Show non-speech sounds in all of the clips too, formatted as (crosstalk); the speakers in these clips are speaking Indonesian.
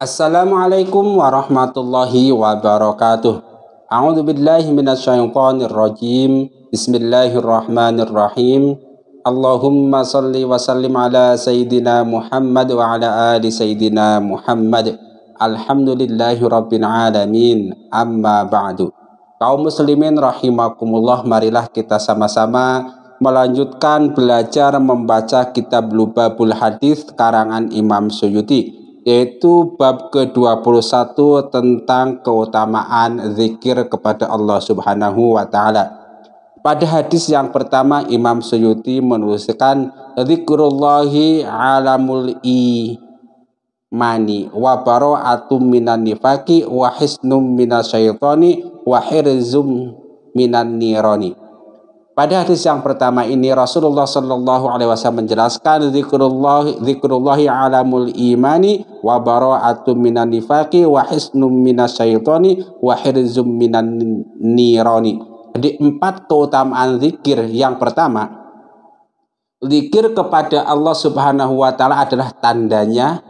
Assalamualaikum warahmatullahi wabarakatuh. A'udzu billahi minasyaitonir rajim. Bismillahirrahmanirrahim. Allahumma salli wa sallim ala sayyidina Muhammad wa ala ali sayyidina Muhammad. Alhamdulillahi rabbil alamin. Amma ba'du. Kaum muslimin rahimakumullah, marilah kita sama-sama melanjutkan belajar membaca kitab Lubabul Hadis karangan Imam Suyuti yaitu bab ke-21 tentang keutamaan zikir kepada Allah Subhanahu wa taala. Pada hadis yang pertama Imam Suyuti menuliskan zikrullahi alamul imani wa bara'atum minan nifaki wa hisnum minasyaitani wa hirzum minan nirani. Pada hadis yang pertama ini Rasulullah Shallallahu Alaihi Wasallam menjelaskan zikrullah zikrullahi alamul imani wa bara'atum minan nifaqi wa hisnum minasyaitani wa hirzum minan nirani. Jadi empat keutamaan zikir yang pertama zikir kepada Allah Subhanahu wa taala adalah tandanya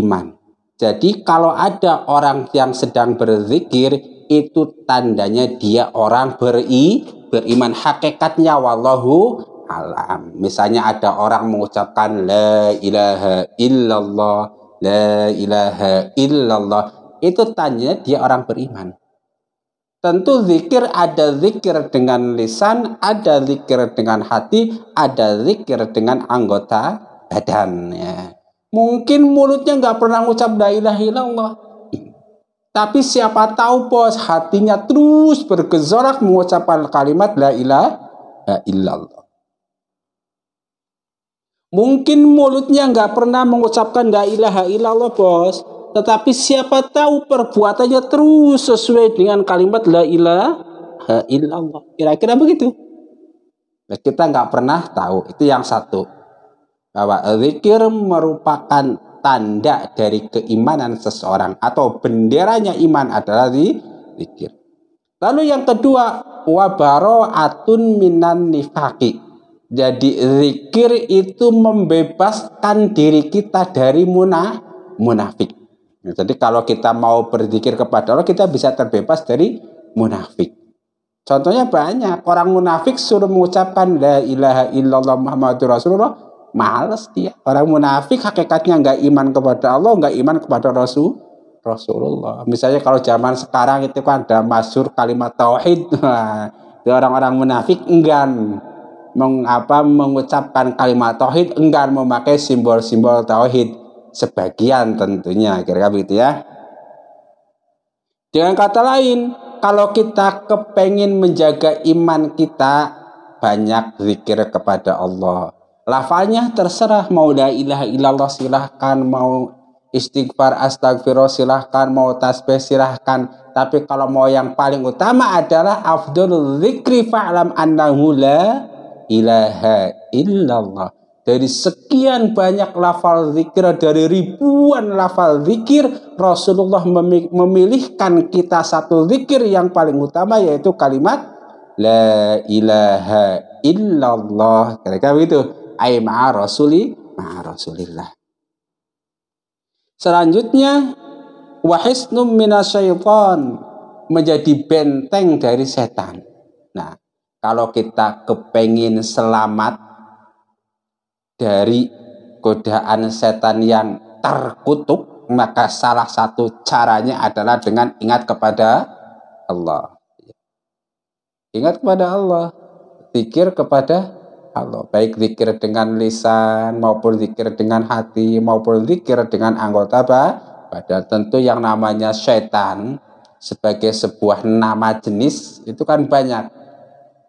iman. Jadi kalau ada orang yang sedang berzikir itu tandanya dia orang beri beriman hakikatnya wallahu alam. Misalnya ada orang mengucapkan la ilaha illallah, la ilaha illallah. Itu tanya dia orang beriman. Tentu zikir ada zikir dengan lisan, ada zikir dengan hati, ada zikir dengan anggota badan. Ya. Mungkin mulutnya nggak pernah mengucap la ilaha illallah, tapi siapa tahu bos hatinya terus bergezorak mengucapkan kalimat la ilaha illallah. Mungkin mulutnya nggak pernah mengucapkan la ilaha illallah bos. Tetapi siapa tahu perbuatannya terus sesuai dengan kalimat la ilaha illallah. Kira-kira begitu. Nah, kita nggak pernah tahu. Itu yang satu. Bahwa zikir merupakan tanda dari keimanan seseorang atau benderanya iman adalah zikir. Lalu yang kedua, wabaro atun minan nifaki. Jadi zikir itu membebaskan diri kita dari munah, munafik. Jadi kalau kita mau berzikir kepada Allah, kita bisa terbebas dari munafik. Contohnya banyak. Orang munafik suruh mengucapkan La ilaha illallah Muhammadur Rasulullah males dia. Orang munafik hakikatnya nggak iman kepada Allah nggak iman kepada Rasul Rasulullah. Misalnya kalau zaman sekarang itu kan ada masur kalimat tauhid. (laughs) Orang-orang munafik enggan mengapa mengucapkan kalimat tauhid enggan memakai simbol-simbol tauhid. Sebagian tentunya kira-kira begitu ya. Dengan kata lain kalau kita kepengen menjaga iman kita banyak zikir kepada Allah Lafalnya terserah mau la ilaha illallah silahkan mau istighfar astagfirullah silahkan mau tasbih silahkan. Tapi kalau mau yang paling utama adalah afdalul zikri fa'lam annahu la ilaha illallah. Dari sekian banyak lafal zikir dari ribuan lafal zikir Rasulullah memilihkan kita satu zikir yang paling utama yaitu kalimat la ilaha illallah. Kira-kira begitu ay ma'a rasuli ma'a rasulillah. Selanjutnya wahisnum minasyaiton menjadi benteng dari setan. Nah, kalau kita kepengin selamat dari godaan setan yang terkutuk, maka salah satu caranya adalah dengan ingat kepada Allah. Ingat kepada Allah, pikir kepada Allah. Baik zikir dengan lisan maupun zikir dengan hati maupun zikir dengan anggota badan tentu yang namanya setan sebagai sebuah nama jenis itu kan banyak.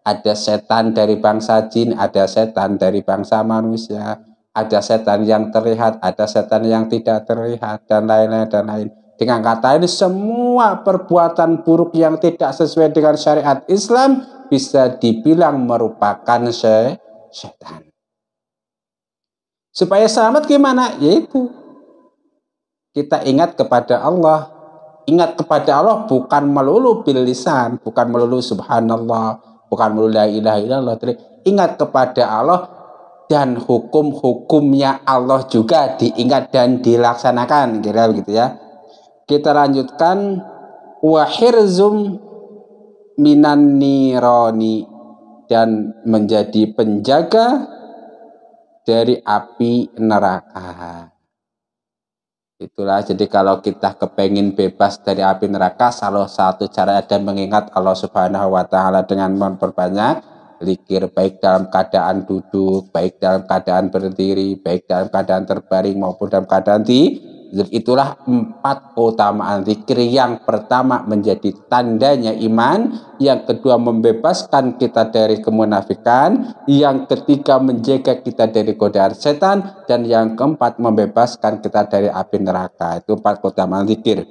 Ada setan dari bangsa jin ada setan dari bangsa manusia ada setan yang terlihat ada setan yang tidak terlihat dan lain-lain dan lain. Dengan kata ini semua perbuatan buruk yang tidak sesuai dengan syariat Islam bisa dibilang merupakan se setan. Supaya selamat gimana? Yaitu kita ingat kepada Allah. Ingat kepada Allah bukan melulu bil lisan, bukan melulu subhanallah, bukan melulu la ilaha illallah. Ingat kepada Allah dan hukum-hukumnya Allah juga diingat dan dilaksanakan kira begitu ya Kita lanjutkan wahirzum minan nironi dan menjadi penjaga dari api neraka. Itulah jadi kalau kita kepengin bebas dari api neraka salah satu cara dan mengingat Allah Subhanahu wa taala dengan memperbanyak zikir baik dalam keadaan duduk, baik dalam keadaan berdiri, baik dalam keadaan terbaring maupun dalam keadaan di Itulah empat keutamaan zikir yang pertama menjadi tandanya iman, yang kedua membebaskan kita dari kemunafikan, yang ketiga menjaga kita dari godaan setan, dan yang keempat membebaskan kita dari api neraka. Itu empat keutamaan zikir.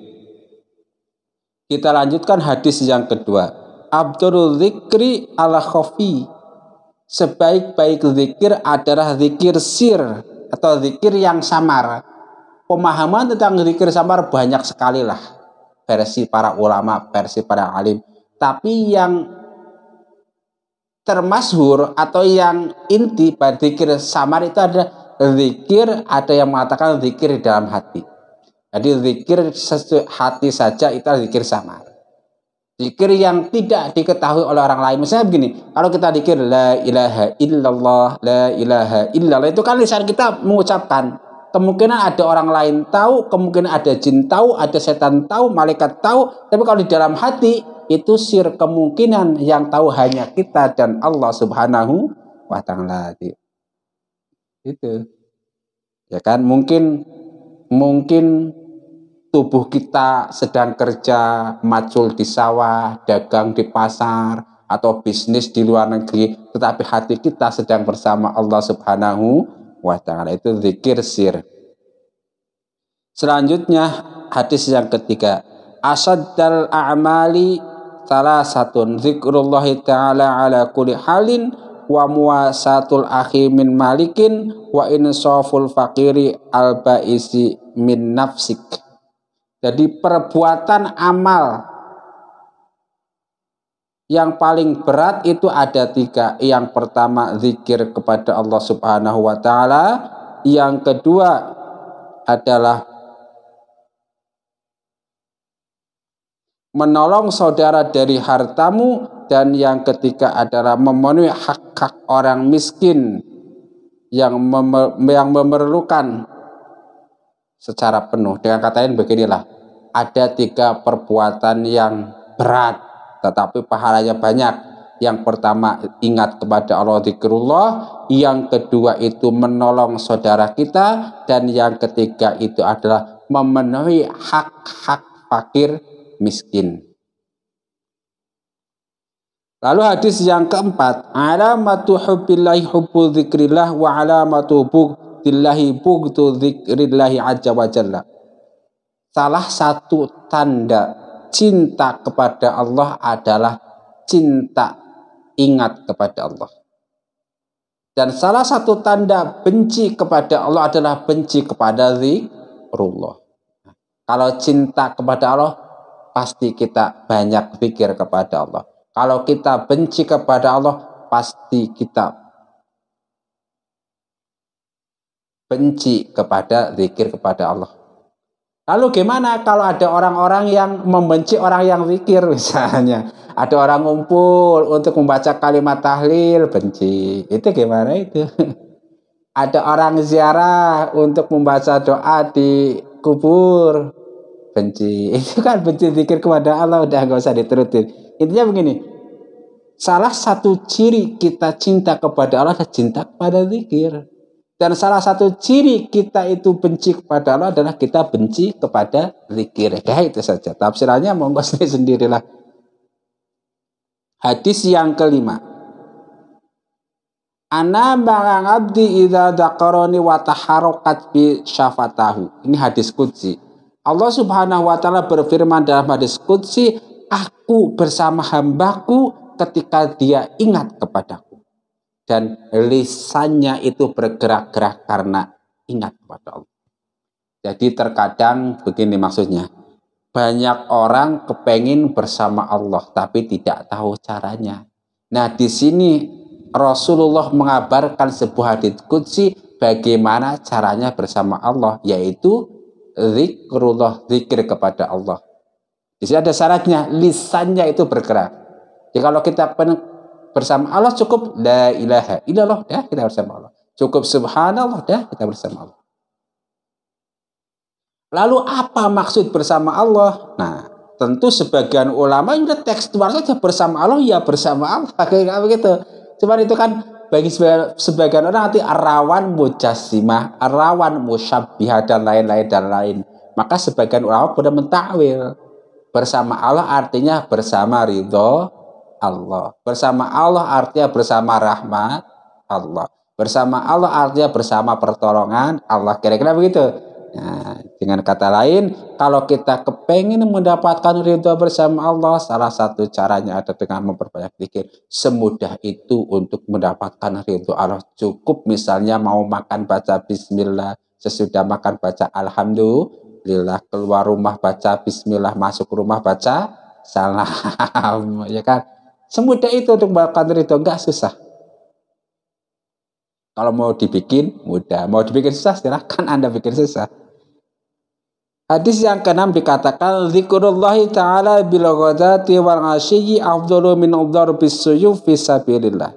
Kita lanjutkan hadis yang kedua. Abdul zikri ala khofi. Sebaik-baik zikir adalah zikir sir atau zikir yang samar pemahaman tentang zikir samar banyak sekali lah versi para ulama, versi para alim. Tapi yang termasyhur atau yang inti pada zikir samar itu ada zikir, ada yang mengatakan zikir di dalam hati. Jadi zikir hati saja itu adalah zikir samar. Zikir yang tidak diketahui oleh orang lain. Misalnya begini, kalau kita zikir la ilaha illallah, la ilaha illallah itu kan lisan kita mengucapkan kemungkinan ada orang lain tahu, kemungkinan ada jin tahu, ada setan tahu, malaikat tahu, tapi kalau di dalam hati itu sir kemungkinan yang tahu hanya kita dan Allah Subhanahu wa taala. Itu. Ya kan mungkin mungkin tubuh kita sedang kerja macul di sawah, dagang di pasar atau bisnis di luar negeri, tetapi hati kita sedang bersama Allah Subhanahu wa ta'ala itu zikir sir. Selanjutnya hadis yang ketiga asaddal a'mali salah satu zikrullah ta'ala ala kulli halin wa muwasatul akhi min malikin wa insaful fakiri al baisi min nafsik. Jadi perbuatan amal yang paling berat itu ada tiga. Yang pertama zikir kepada Allah Subhanahu wa taala, yang kedua adalah menolong saudara dari hartamu dan yang ketiga adalah memenuhi hak-hak orang miskin yang mem yang memerlukan secara penuh. Dengan kata lain beginilah, ada tiga perbuatan yang berat tetapi pahalanya banyak. Yang pertama ingat kepada Allah zikrullah, yang kedua itu menolong saudara kita dan yang ketiga itu adalah memenuhi hak-hak fakir miskin. Lalu hadis yang keempat, alamatu hubbillahi hubbu dzikrillah wa alamatu bugdillahi bugdu dzikrillahi azza wa jalla. Salah satu tanda cinta kepada Allah adalah cinta ingat kepada Allah. Dan salah satu tanda benci kepada Allah adalah benci kepada zikrullah. Kalau cinta kepada Allah, pasti kita banyak pikir kepada Allah. Kalau kita benci kepada Allah, pasti kita benci kepada zikir kepada Allah. Lalu gimana kalau ada orang-orang yang membenci orang yang zikir misalnya? Ada orang ngumpul untuk membaca kalimat tahlil, benci. Itu gimana itu? Ada orang ziarah untuk membaca doa di kubur, benci. Itu kan benci zikir kepada Allah udah gak usah diterutin. Intinya begini, salah satu ciri kita cinta kepada Allah adalah cinta kepada zikir. Dan salah satu ciri kita itu benci kepada Allah adalah kita benci kepada zikir. Ya itu saja. Tafsirannya monggo (laughs) sendirilah. Hadis yang kelima. Ana ba'ang abdi idza daqarani wa taharokat bi syafatahu. Ini hadis qudsi. Allah Subhanahu wa taala berfirman dalam hadis qudsi, aku bersama hambaku ketika dia ingat kepadaku dan lisannya itu bergerak-gerak karena ingat kepada Allah. Jadi terkadang begini maksudnya, banyak orang kepengin bersama Allah tapi tidak tahu caranya. Nah di sini Rasulullah mengabarkan sebuah hadits kudsi bagaimana caranya bersama Allah yaitu zikrullah, zikir kepada Allah. Di sini ada syaratnya, lisannya itu bergerak. Jadi kalau kita bersama Allah cukup la ilaha illallah, dah kita bersama Allah. Cukup subhanallah, dah kita bersama Allah. Lalu apa maksud bersama Allah? Nah, tentu sebagian ulama yang tekstual saja bersama Allah ya bersama Allah (laughs) kayak begitu. Cuman itu kan bagi sebagian orang nanti arawan mujassimah, arawan musyabbihah dan lain-lain dan lain. Maka sebagian ulama sudah mentakwil bersama Allah artinya bersama ridho Allah. Bersama Allah artinya bersama rahmat Allah. Bersama Allah artinya bersama pertolongan Allah. Kira-kira begitu. Nah, dengan kata lain, kalau kita kepengen mendapatkan ridho bersama Allah, salah satu caranya ada dengan memperbanyak zikir. Semudah itu untuk mendapatkan ridho Allah. Cukup misalnya mau makan baca bismillah, sesudah makan baca alhamdulillah, keluar rumah baca bismillah, masuk rumah baca salam, (laughs) ya kan? Semudah itu untuk mendapatkan ridho, enggak susah. Kalau mau dibikin mudah, mau dibikin susah silahkan Anda bikin susah. Hadis yang keenam dikatakan zikrullah taala bil ghadati wal asyi afdalu min bis suyuf fi sabilillah.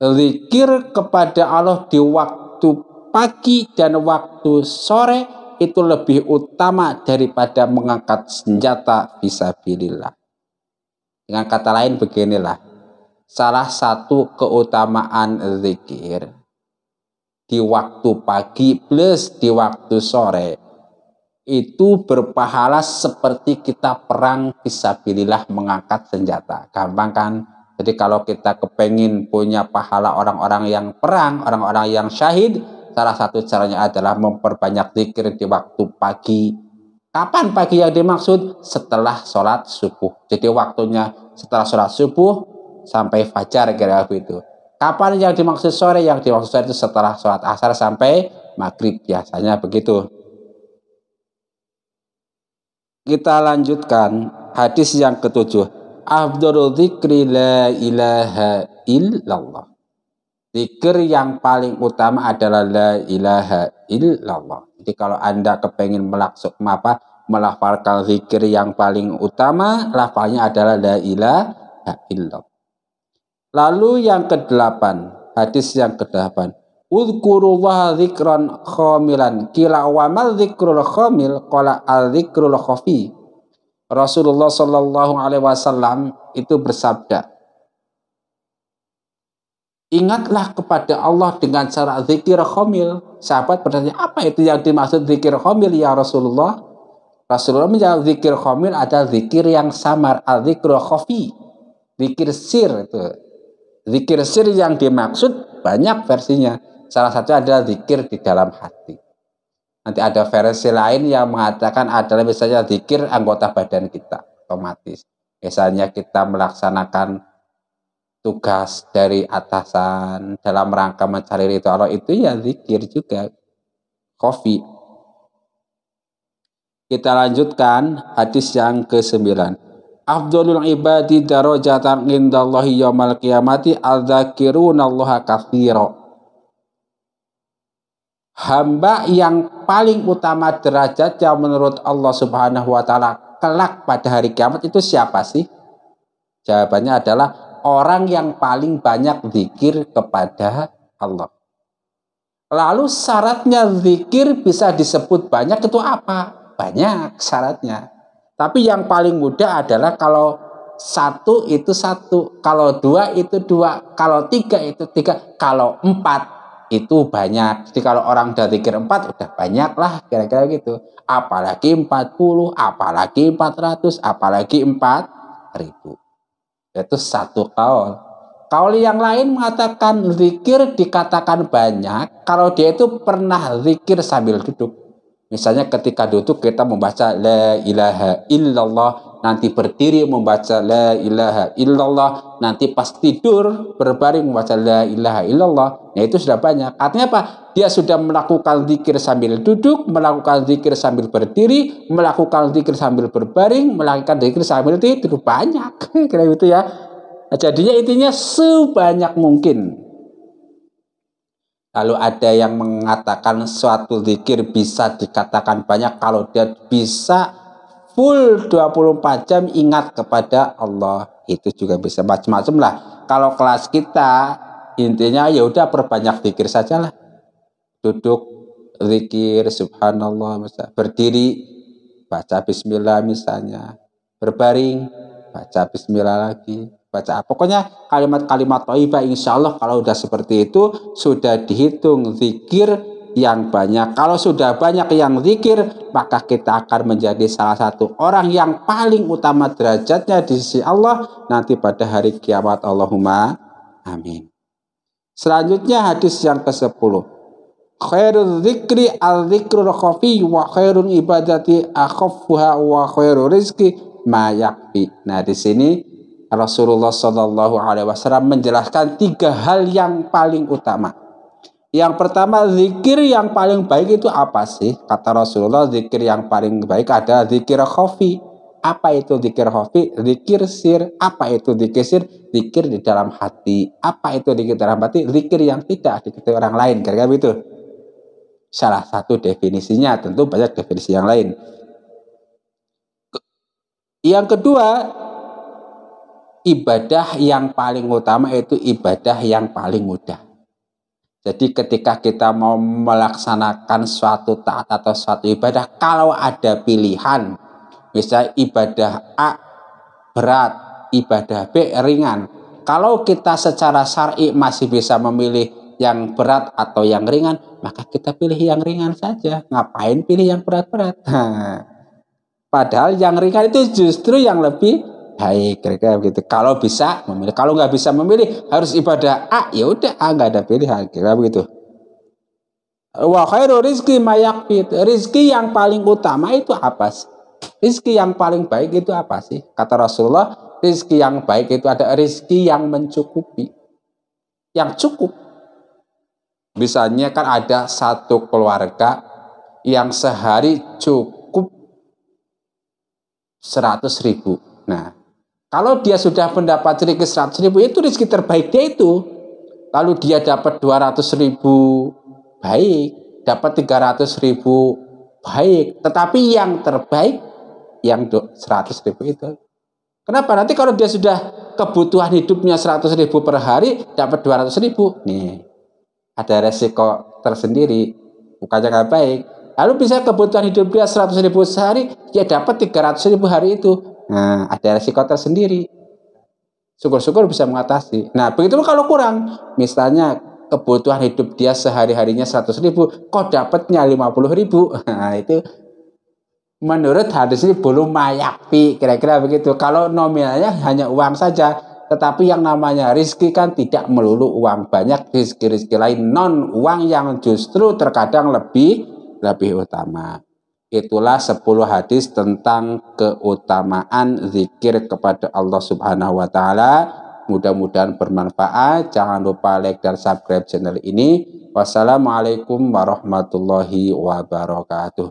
Zikir kepada Allah di waktu pagi dan waktu sore itu lebih utama daripada mengangkat senjata fisabilillah. Dengan kata lain beginilah. Salah satu keutamaan zikir di waktu pagi plus di waktu sore itu berpahala seperti kita perang fisabilillah mengangkat senjata. Gampang kan? Jadi kalau kita kepengin punya pahala orang-orang yang perang, orang-orang yang syahid, salah satu caranya adalah memperbanyak zikir di waktu pagi. Kapan pagi yang dimaksud? Setelah sholat subuh. Jadi waktunya setelah sholat subuh sampai fajar kira-kira begitu. Kapan yang dimaksud sore? Yang dimaksud sore itu setelah sholat asar sampai maghrib. Biasanya begitu. Kita lanjutkan hadis yang ketujuh. Dzikri la ilaha illallah. Zikir yang paling utama adalah la ilaha illallah. Jadi kalau Anda kepengen melaksuk apa? Melafalkan zikir yang paling utama, lafalnya adalah la ilaha illallah. Lalu yang kedelapan, hadis yang kedelapan. Udhkurullah zikran khamilan. Kila wamal zikrul khamil qala al zikrul khafi. Rasulullah Shallallahu alaihi wasallam itu bersabda, Ingatlah kepada Allah dengan cara zikir khamil. Sahabat bertanya, apa itu yang dimaksud zikir khamil ya Rasulullah? Rasulullah menjawab zikir khamil adalah zikir yang samar, al zikrul khafi. Zikir sir itu. Zikir sir yang dimaksud banyak versinya. Salah satu adalah zikir di dalam hati. Nanti ada versi lain yang mengatakan adalah misalnya zikir anggota badan kita otomatis. Misalnya kita melaksanakan tugas dari atasan dalam rangka mencari Allah itu ya zikir juga. Kofi. Kita lanjutkan hadis yang ke-9. Afdolul ibadi darajatan indallahi yaumal qiyamati katsira hamba yang paling utama derajatnya menurut Allah Subhanahu wa taala kelak pada hari kiamat itu siapa sih? Jawabannya adalah orang yang paling banyak zikir kepada Allah. Lalu syaratnya zikir bisa disebut banyak itu apa? Banyak syaratnya. Tapi yang paling mudah adalah kalau satu itu satu, kalau dua itu dua, kalau tiga itu tiga, kalau empat itu banyak. Jadi kalau orang udah zikir 4 udah banyak lah kira-kira gitu. Apalagi 40, apalagi 400, apalagi 4000. Itu satu kaul. Kaul yang lain mengatakan zikir dikatakan banyak kalau dia itu pernah zikir sambil duduk. Misalnya ketika duduk kita membaca la ilaha illallah nanti berdiri membaca la ilaha illallah, nanti pas tidur berbaring membaca la ilaha illallah, ya itu sudah banyak. Artinya apa? Dia sudah melakukan zikir sambil duduk, melakukan zikir sambil berdiri, melakukan zikir sambil berbaring, melakukan zikir sambil tidur. Banyak. (laughs) Kira gitu ya. Nah, jadinya intinya sebanyak mungkin. Lalu ada yang mengatakan suatu zikir bisa dikatakan banyak kalau dia bisa full 24 jam ingat kepada Allah. Itu juga bisa macam-macam lah. Kalau kelas kita intinya ya udah perbanyak zikir saja lah. Duduk zikir subhanallah misalnya. berdiri baca bismillah misalnya. Berbaring baca bismillah lagi baca pokoknya kalimat-kalimat toibah insya Allah kalau sudah seperti itu sudah dihitung zikir yang banyak. Kalau sudah banyak yang zikir maka kita akan menjadi salah satu orang yang paling utama derajatnya di sisi Allah nanti pada hari kiamat. Allahumma amin. Selanjutnya hadis yang ke-10 khairul zikri al zikrul khafi wa khairul ibadati akhaffuha wa khairul rizki mayakfi nah di sini Rasulullah Shallallahu menjelaskan tiga hal yang paling utama. Yang pertama zikir yang paling baik itu apa sih? Kata Rasulullah zikir yang paling baik adalah zikir khafi. Apa itu zikir khafi? Zikir sir. Apa itu zikir sir? Zikir di dalam hati. Apa itu zikir dalam hati? Zikir yang tidak diketahui orang lain. Kira-kira begitu. Salah satu definisinya tentu banyak definisi yang lain. Yang kedua, ibadah yang paling utama itu ibadah yang paling mudah. Jadi ketika kita mau melaksanakan suatu taat atau suatu ibadah, kalau ada pilihan, misalnya ibadah A berat, ibadah B ringan. Kalau kita secara syar'i masih bisa memilih yang berat atau yang ringan, maka kita pilih yang ringan saja. Ngapain pilih yang berat-berat? (laughs) Padahal yang ringan itu justru yang lebih baik kira-kira begitu. Kalau bisa memilih. Kalau nggak bisa memilih harus ibadah A ya udah A nggak ada pilihan kira begitu. Wa khairu rizki mayakfit rizki yang paling utama itu apa sih? Rizki yang paling baik itu apa sih? Kata Rasulullah rizki yang baik itu ada rizki yang mencukupi. Yang cukup. Misalnya kan ada satu keluarga yang sehari cukup 100 ribu. Nah kalau dia sudah mendapat rezeki 100 ribu, itu rezeki terbaik dia itu. Lalu dia dapat 200 ribu, baik. Dapat 300 ribu, baik. Tetapi yang terbaik, yang 100 ribu itu. Kenapa? Nanti kalau dia sudah kebutuhan hidupnya 100 ribu per hari, dapat 200 ribu. Nih, ada resiko tersendiri. Bukannya nggak baik. Lalu bisa kebutuhan hidup dia 100 ribu sehari, dia dapat 300 ribu hari itu. Nah, ada resiko tersendiri. Syukur-syukur bisa mengatasi. Nah, begitu kalau kurang. Misalnya kebutuhan hidup dia sehari-harinya 100 ribu, kok dapatnya 50 ribu. (laughs) Nah, itu menurut hadis ini belum mayapi. Kira-kira begitu. Kalau nominalnya hanya uang saja. Tetapi yang namanya rizki kan tidak melulu uang banyak. Rizki-rizki lain non uang yang justru terkadang lebih lebih utama. Itulah 10 hadis tentang keutamaan zikir kepada Allah Subhanahu wa taala. Mudah-mudahan bermanfaat. Jangan lupa like dan subscribe channel ini. Wassalamualaikum warahmatullahi wabarakatuh.